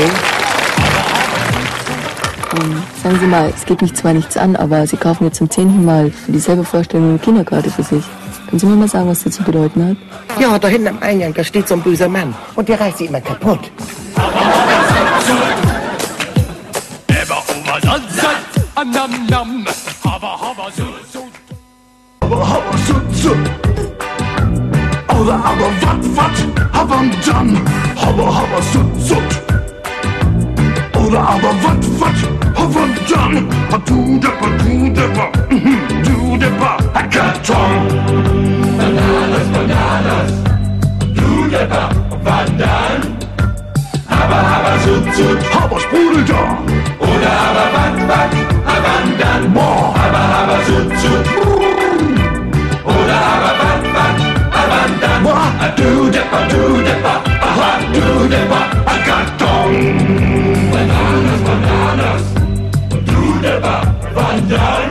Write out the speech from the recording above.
okay? Ähm, sagen Sie mal, es geht mich zwar nichts an, aber Sie kaufen jetzt zum zehnten Mal für dieselbe Vorstellung eine Kinderkarte für sich. Können Sie mir mal sagen, was das zu bedeuten hat? Ja, da hinten am Eingang, da steht so ein böser Mann. Und der reißt sie immer kaputt. Aber aber wat wat, habam dann. Aber aber sut sut. Oder aber wat wat, habam dann. A du depper, du depper, mhm, du depper, a Karton. Bananas, bananas, du depper, wandern. Haba haba zoot zoot, Aber Sprudel da. oder haba wat wat, wandern. Boah, Haba haba zoot zoot, bananas, bananas, du depper, wandern.